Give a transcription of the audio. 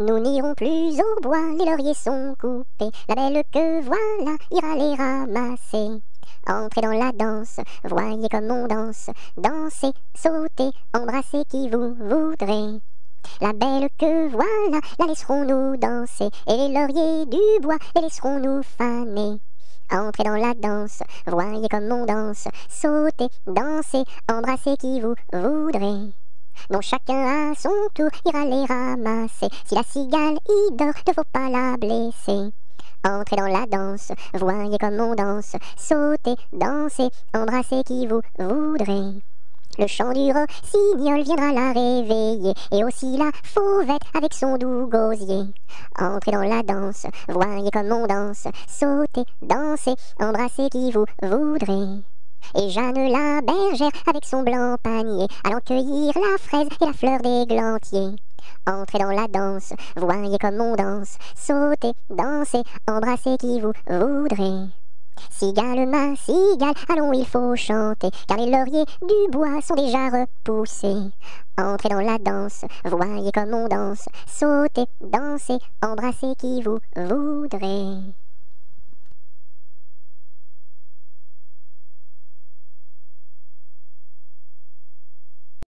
Nous n'irons plus au bois, les lauriers sont coupés. La belle que voilà ira les ramasser. Entrez dans la danse, voyez comme on danse. Dansez, sautez, embrassez qui vous voudrez. La belle que voilà, la laisserons-nous danser, et les lauriers du bois, les laisserons-nous faner. Entrez dans la danse, voyez comme on danse, sautez, dansez, embrassez qui vous voudrez. Dont chacun à son tour ira les ramasser. Si la cigale y dort, ne faut pas la blesser. Entrez dans la danse, voyez comme on danse, sautez, dansez, embrassez qui vous voudrez. Le chant du rossignol viendra la réveiller, et aussi la fauvette avec son doux gosier. Entrez dans la danse, voyez comme on danse, sautez, dansez, embrassez qui vous voudrez. Et Jeanne la bergère avec son blanc panier, allant cueillir la fraise et la fleur d'églantier. Entrez dans la danse, voyez comme on danse, sautez, dansez, embrassez qui vous voudrez. Cigale, ma cigale, allons, il faut chanter, car les lauriers du bois sont déjà repoussés. Entrez dans la danse, voyez comme on danse, sautez, dansez, embrassez qui vous voudrez.